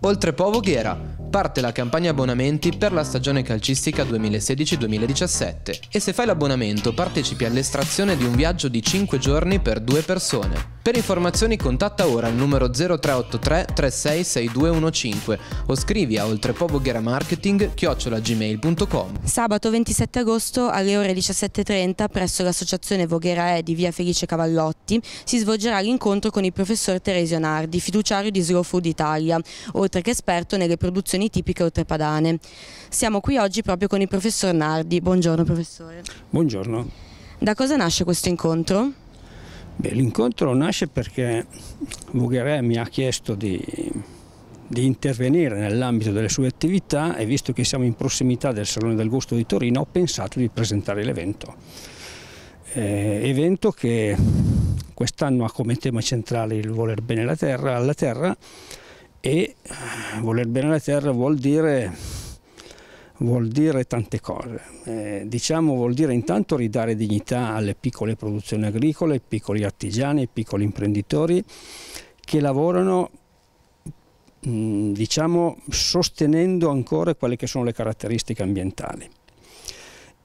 Oltre Po Voghera, parte la campagna abbonamenti per la stagione calcistica 2016-2017 e se fai l'abbonamento partecipi all'estrazione di un viaggio di 5 giorni per due persone. Per informazioni contatta ora il numero 0383 366215 o scrivi a oltrepovogheramarketing chiocciolagmail.com. Sabato 27 agosto alle ore 17.30 presso l'associazione Voghera E di via Felice Cavallotti si svolgerà l'incontro con il professor Teresio Nardi, fiduciario di Slow Food Italia, oltre che esperto nelle produzioni tipiche oltrepadane. Siamo qui oggi proprio con il professor Nardi. Buongiorno professore. Buongiorno. Da cosa nasce questo incontro? l'incontro nasce perché Voghera mi ha chiesto di, di intervenire nell'ambito delle sue attività e visto che siamo in prossimità del Salone del Gusto di Torino ho pensato di presentare l'evento. Eh, evento che quest'anno ha come tema centrale il voler bene alla terra, alla terra e voler bene alla terra vuol dire, vuol dire tante cose. Eh, diciamo vuol dire intanto ridare dignità alle piccole produzioni agricole, ai piccoli artigiani, ai piccoli imprenditori che lavorano diciamo sostenendo ancora quelle che sono le caratteristiche ambientali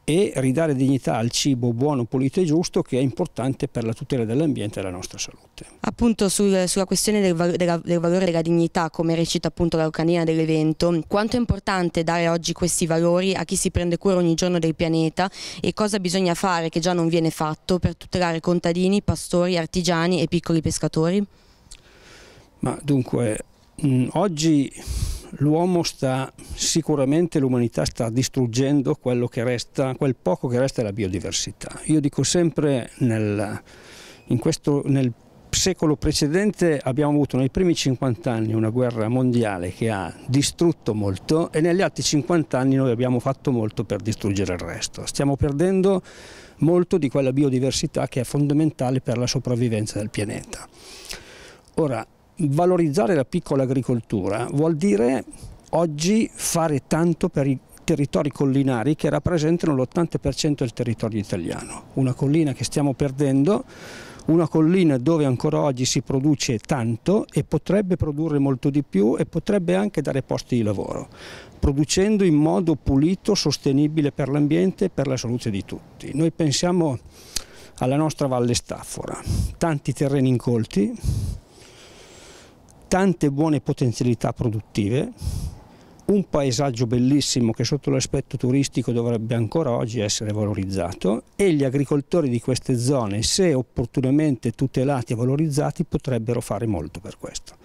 e ridare dignità al cibo buono, pulito e giusto che è importante per la tutela dell'ambiente e della nostra salute. Appunto sul, sulla questione del, della, del, valore della dignità, come recita appunto la locandina dell'evento, quanto è importante dare oggi questi valori a chi si prende cura ogni giorno del pianeta e cosa bisogna fare che già non viene fatto per tutelare contadini, pastori, artigiani e piccoli pescatori? Ma dunque, mh, oggi l'uomo sta, sicuramente l'umanità sta distruggendo quello che resta, quel poco che resta della biodiversità. Io dico sempre nel, questo, nel secolo precedente abbiamo avuto nei primi 50 anni una guerra mondiale che ha distrutto molto e negli altri 50 anni noi abbiamo fatto molto per distruggere il resto. Stiamo perdendo molto di quella biodiversità che è fondamentale per la sopravvivenza del pianeta. Ora, valorizzare la piccola agricoltura vuol dire oggi fare tanto per i territori collinari che rappresentano l'80% del territorio italiano. Una collina che stiamo perdendo, una collina dove ancora oggi si produce tanto e potrebbe produrre molto di più e potrebbe anche dare posti di lavoro, producendo in modo pulito, sostenibile per l'ambiente e per la salute di tutti. Noi pensiamo alla nostra Valle Staffora, tanti terreni incolti, tante buone potenzialità produttive, un paesaggio bellissimo che sotto l'aspetto turistico dovrebbe ancora oggi essere valorizzato e gli agricoltori di queste zone, se opportunamente tutelati e valorizzati, potrebbero fare molto per questo.